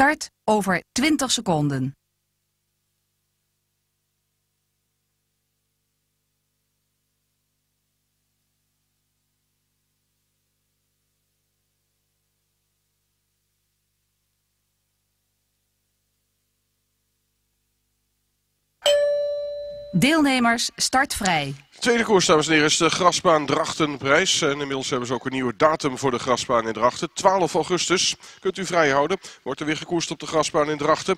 Start over 20 seconden. Deelnemers startvrij. Tweede koers, dames en heren, is de Grasbaan Drachtenprijs. En inmiddels hebben ze ook een nieuwe datum voor de Grasbaan in Drachten. 12 augustus kunt u vrijhouden. Wordt er weer gekoerst op de Grasbaan in Drachten.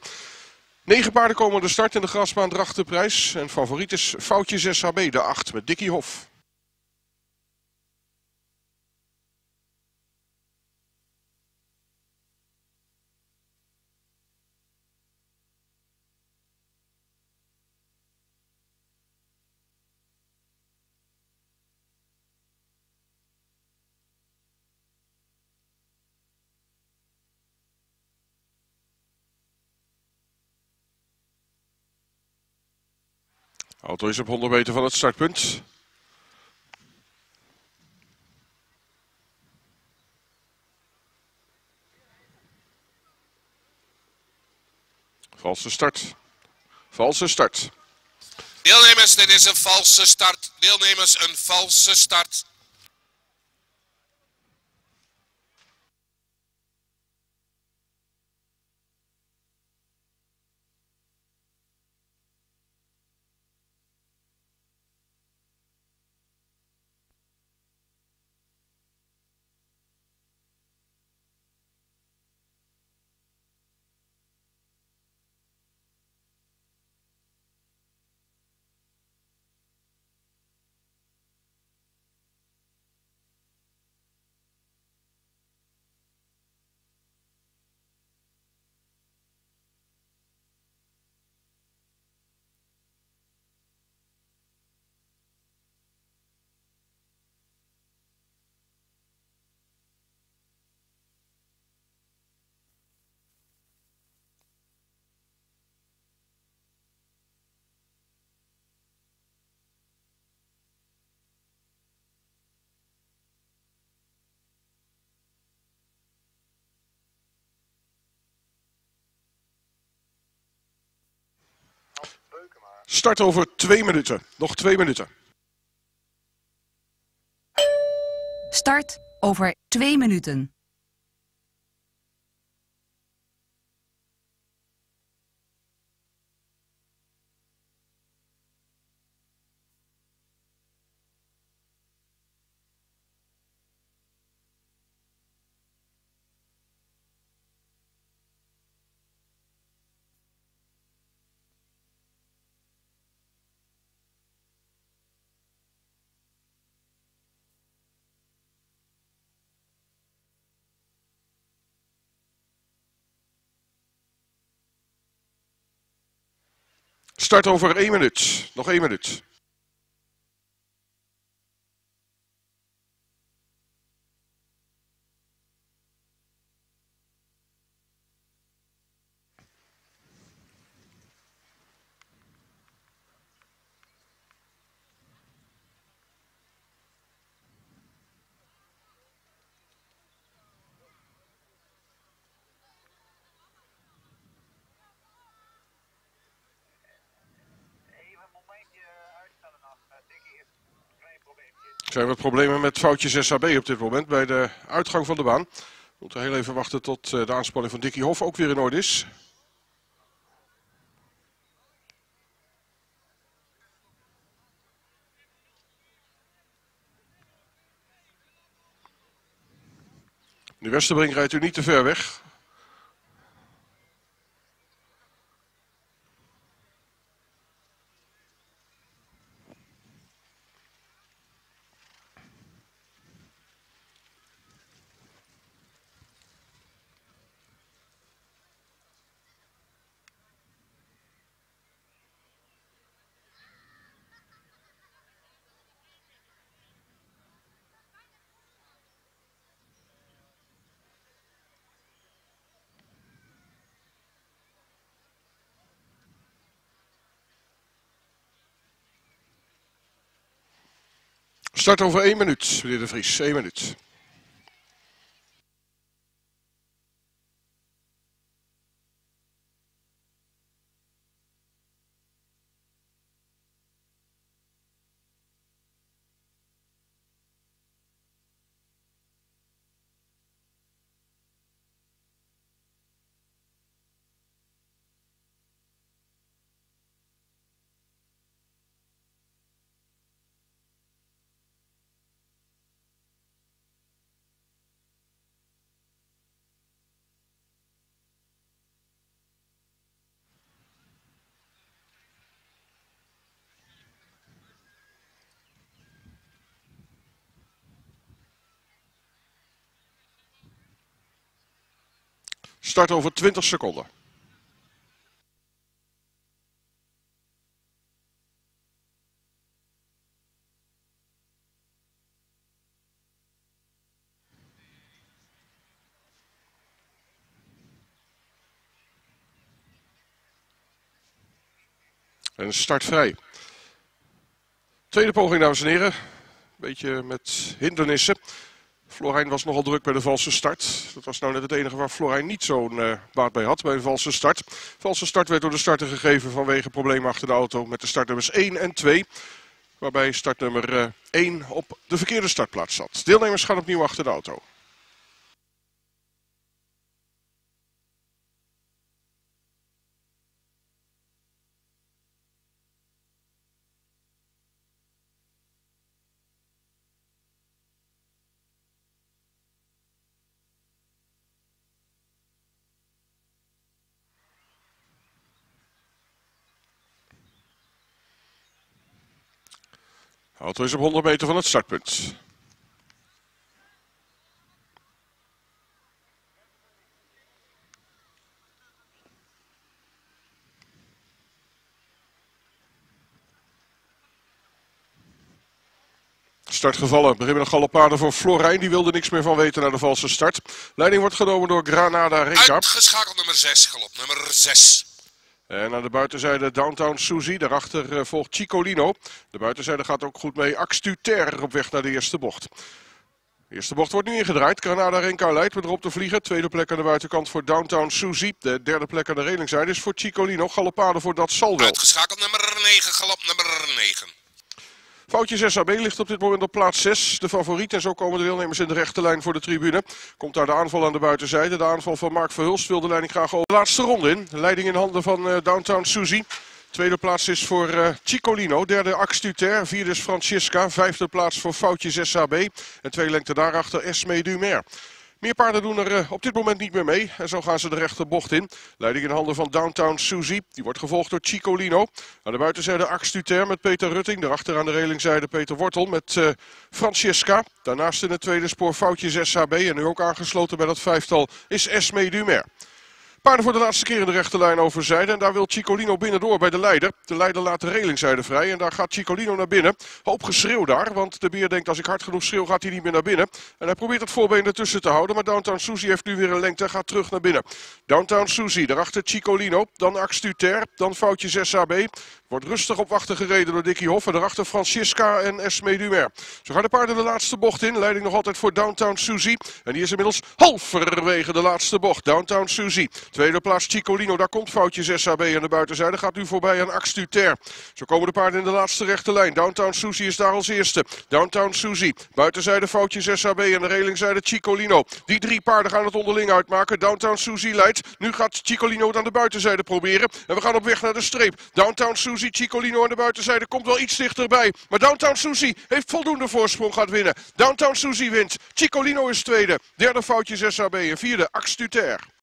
Negen paarden komen de start in de Grasbaan Drachtenprijs. En favoriet is Foutje 6HB, de 8 met Dickie Hof. Auto is op 100 meter van het startpunt. Valse start. Valse start. Deelnemers, dit is een valse start. Deelnemers, een valse start. Start over twee minuten. Nog twee minuten. Start over twee minuten. Start over één minuut. Nog één minuut. Zijn wat problemen met foutjes SAB op dit moment bij de uitgang van de baan. We moeten heel even wachten tot eh, de aanspanning van Dickie Hof ook weer in orde is. De Westerbrink rijdt u niet te ver weg. Start over één minuut, meneer De Vries. Eén minuut. Start over 20 seconden. En start vrij. Tweede poging, dames en heren. Beetje met hindernissen. Florijn was nogal druk bij de valse start. Dat was nou net het enige waar Florijn niet zo'n uh, baat bij had bij een valse start. Valse start werd door de starter gegeven vanwege problemen achter de auto met de startnummers 1 en 2. Waarbij startnummer uh, 1 op de verkeerde startplaats zat. Deelnemers gaan opnieuw achter de auto. Auto is op 100 meter van het startpunt. Start gevallen. Beginnen de galopade voor Florijn. Die wilde niks meer van weten naar de valse start. Leiding wordt genomen door Granada Renka. Uitgeschakeld nummer 6, galop nummer 6. En aan de buitenzijde Downtown Suzy. Daarachter uh, volgt Cicolino. De buitenzijde gaat ook goed mee. Axtuter op weg naar de eerste bocht. De eerste bocht wordt nu ingedraaid. Granada Renka leidt met erop te vliegen. Tweede plek aan de buitenkant voor Downtown Suzy. De derde plek aan de relingzijde is voor Cicolino. Galopade voor dat zal wel. Uitgeschakeld nummer 9, galop nummer 9. Foutje 6AB ligt op dit moment op plaats 6. De favoriet en zo komen de deelnemers in de rechte lijn voor de tribune. Komt daar de aanval aan de buitenzijde. De aanval van Mark Verhulst wil de leiding graag over de laatste ronde in. Leiding in handen van uh, Downtown Suzy. Tweede plaats is voor uh, Cicolino. Derde Axtuter. Vierde is Francisca. Vijfde plaats voor Foutje 6AB. En twee lengte daarachter Esme Dumer. Meer paarden doen er uh, op dit moment niet meer mee. En zo gaan ze de rechte bocht in. Leiding in handen van Downtown Suzy. Die wordt gevolgd door Cicolino. Aan de buitenzijde Axtuter met Peter Rutting. Daarachter aan de relingzijde Peter Wortel met uh, Francesca. Daarnaast in het tweede spoor Foutje 6HB. En nu ook aangesloten bij dat vijftal is Esme Dumer. Paarden voor de laatste keer in de rechte lijn overzijde. En daar wil Cicolino binnendoor bij de leider. De leider laat de relingzijde vrij. En daar gaat Cicolino naar binnen. Hoop geschreeuw daar. Want de beer denkt als ik hard genoeg schreeuw gaat hij niet meer naar binnen. En hij probeert het voorbeen ertussen te houden. Maar Downtown Suzy heeft nu weer een lengte en gaat terug naar binnen. Downtown Suzy. Daarachter Cicolino. Dan Axtuter. Dan foutje 6AB. Wordt rustig op wachten gereden door Dickie Hoff. En daarachter Francisca en Esme Dumer. Zo gaan de paarden de laatste bocht in. Leiding nog altijd voor Downtown Suzy. En die is inmiddels halverwege de laatste bocht. Downtown Suzy. Tweede plaats Cicolino. Daar komt foutje 6AB aan de buitenzijde. Gaat nu voorbij aan Axtuter. Zo komen de paarden in de laatste rechte lijn. Downtown Suzy is daar als eerste. Downtown Suzy. Buitenzijde foutje 6AB en de relingzijde Cicolino. Die drie paarden gaan het onderling uitmaken. Downtown Suzy leidt. Nu gaat Cicolino het aan de buitenzijde proberen. En we gaan op weg naar de streep. Downtown Suzy, Cicolino aan de buitenzijde komt wel iets dichterbij. Maar Downtown Suzy heeft voldoende voorsprong gaat winnen. Downtown Suzy wint. Cicolino is tweede. Derde foutje 6AB en vierde Axtuter.